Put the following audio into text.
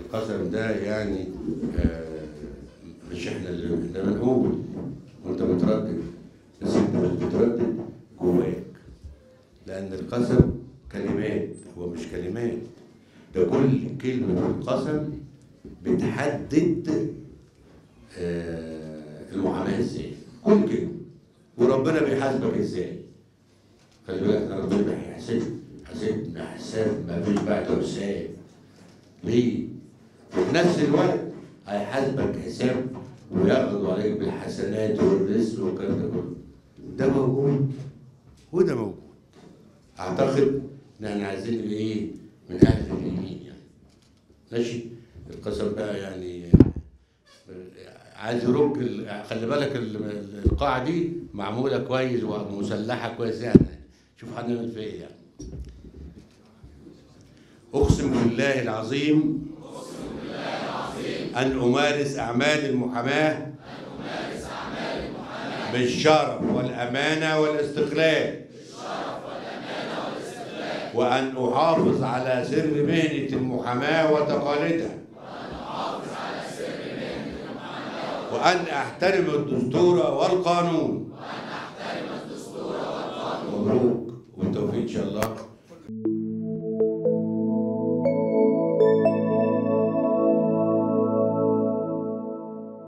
القسم ده يعني آه، مش إحنا اللي بنقول وانت بتردد بس انت مش بتردد جواك. لأن القسم كلمات هو مش كلمات. ده كل كلمة في القسم بتحدد آه، المعاملة إزاي كل كلمة. وربنا بيحاسبك إزاي؟ خلي بالك إن ربنا بيحاسب حاسبنا حساب ما فيش بعد حساب ليه؟ وفي نفس الوقت هيحاسبك حساب وياخد عليك بالحسنات والرزق والكلام ده كله. ده موجود وده موجود. أعتقد إن إحنا عايزين إيه؟ من أهل اليمين يعني. ماشي؟ القسم بقى يعني عايز ال- خلي بالك ال- القاعة دي معمولة كويس ومسلحة كويس يعني. شوف هنعمل فيها إيه يعني. أقسم بالله العظيم أن أمارس أعمال المحاماة بالشرف والأمانة والاستقلال. وأن أحافظ على سر مهنة المحاماة وتقاليدها. وأن أحترم الدستور والقانون. مبروك. والتوفيق إن شاء الله.